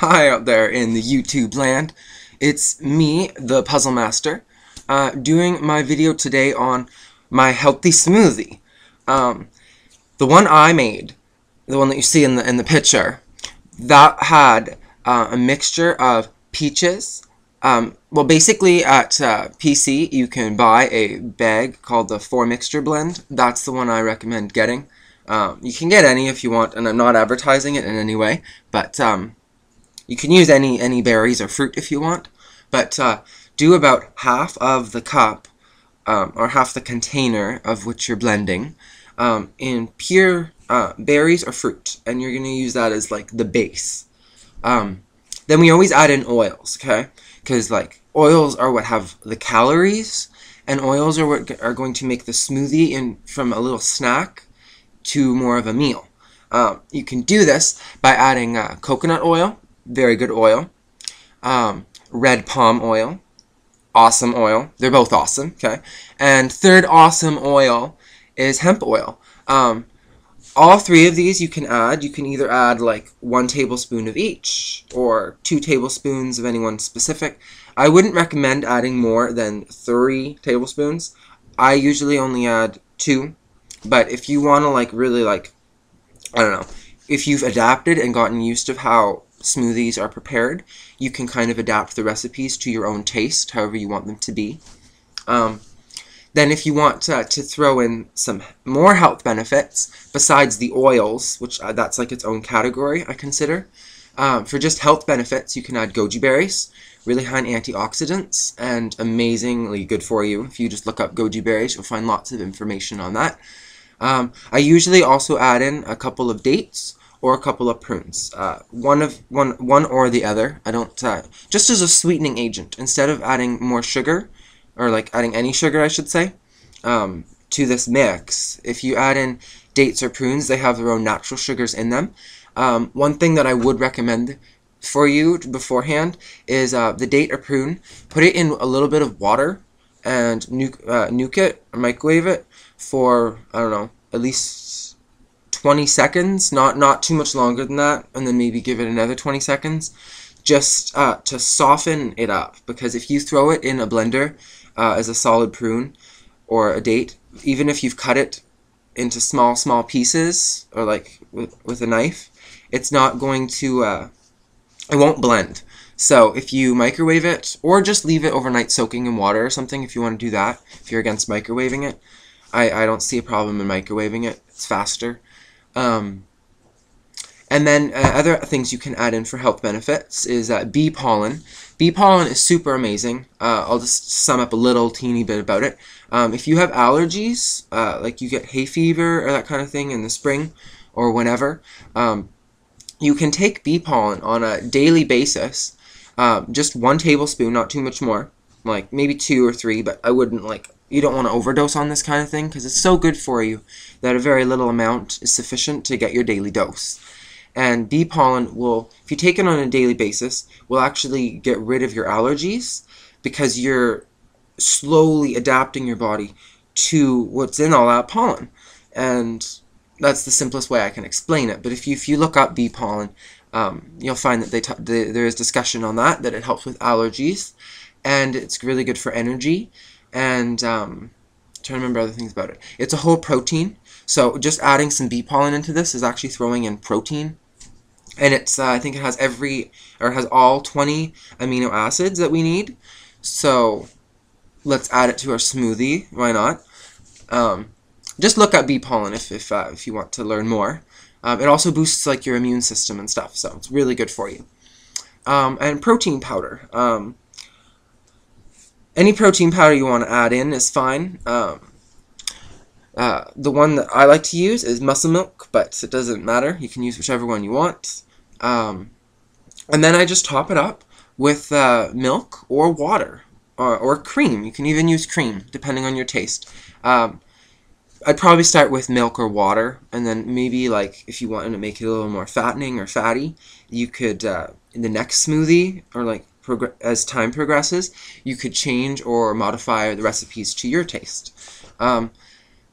Hi out there in the YouTube land. It's me, the Puzzle Master, uh, doing my video today on my healthy smoothie. Um, the one I made, the one that you see in the in the picture, that had uh, a mixture of peaches. Um, well, basically at uh, PC you can buy a bag called the Four Mixture Blend. That's the one I recommend getting. Um, you can get any if you want, and I'm not advertising it in any way, but um, you can use any any berries or fruit if you want. But uh, do about half of the cup um, or half the container of which you're blending um, in pure uh, berries or fruit, and you're going to use that as like the base. Um, then we always add in oils, okay? Because like oils are what have the calories, and oils are what are going to make the smoothie in from a little snack to more of a meal. Um, you can do this by adding uh, coconut oil, very good oil, um, red palm oil, awesome oil. They're both awesome, okay? And third awesome oil is hemp oil. Um, all three of these you can add. You can either add like one tablespoon of each or two tablespoons of any one specific. I wouldn't recommend adding more than three tablespoons. I usually only add two but if you want to like really like, I don't know, if you've adapted and gotten used to how smoothies are prepared, you can kind of adapt the recipes to your own taste, however you want them to be. Um, then if you want to, to, throw in some more health benefits besides the oils, which uh, that's like its own category, I consider. Um, for just health benefits, you can add goji berries, really high in antioxidants and amazingly good for you. If you just look up goji berries, you'll find lots of information on that. Um, I usually also add in a couple of dates or a couple of prunes. Uh, one of one one or the other. I don't uh, just as a sweetening agent instead of adding more sugar or like adding any sugar, I should say, um, to this mix. If you add in dates or prunes, they have their own natural sugars in them. Um, one thing that I would recommend for you beforehand is uh, the date or prune. Put it in a little bit of water and nuke, uh, nuke it or microwave it for I don't know at least 20 seconds, not not too much longer than that, and then maybe give it another 20 seconds, just uh, to soften it up. Because if you throw it in a blender uh, as a solid prune or a date, even if you've cut it into small small pieces or like with, with a knife, it's not going to uh, it won't blend. So if you microwave it, or just leave it overnight soaking in water or something if you want to do that, if you're against microwaving it, I, I don't see a problem in microwaving it. It's faster. Um, and then uh, other things you can add in for health benefits is uh, bee pollen. Bee pollen is super amazing. Uh, I'll just sum up a little teeny bit about it. Um, if you have allergies, uh, like you get hay fever or that kind of thing in the spring or whenever, um, you can take bee pollen on a daily basis. Um, just one tablespoon, not too much more. Like maybe two or three, but I wouldn't like you don't want to overdose on this kind of thing because it's so good for you that a very little amount is sufficient to get your daily dose. And bee pollen will, if you take it on a daily basis, will actually get rid of your allergies because you're slowly adapting your body to what's in all that pollen. And that's the simplest way I can explain it. But if you, if you look up bee pollen, um, you'll find that they, they there is discussion on that, that it helps with allergies, and it's really good for energy and um, trying to remember other things about it. It's a whole protein, so just adding some bee pollen into this is actually throwing in protein, and it's uh, I think it has every or has all 20 amino acids that we need. So let's add it to our smoothie. Why not? Um, just look up bee pollen if if uh, if you want to learn more. Um, it also boosts like your immune system and stuff, so it's really good for you. Um, and protein powder. Um, any protein powder you want to add in is fine. Um, uh, the one that I like to use is muscle milk, but it doesn't matter. You can use whichever one you want. Um, and then I just top it up with uh, milk or water or, or, cream. You can even use cream, depending on your taste. Um, I'd probably start with milk or water, and then maybe like if you wanted to make it a little more fattening or fatty, you could uh, in the next smoothie or like as time progresses, you could change or modify the recipes to your taste. Um,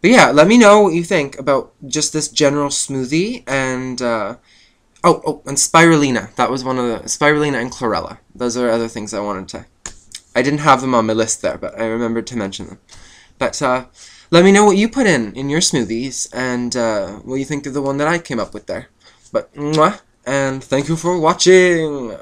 but yeah, let me know what you think about just this general smoothie, and uh, Oh, oh, and spirulina. That was one of the spirulina and chlorella. Those are other things I wanted to. I didn't have them on my list there, but I remembered to mention them. But uh, let me know what you put in in your smoothies and uh, what you think of the one that I came up with there. But mwah, and thank you for watching.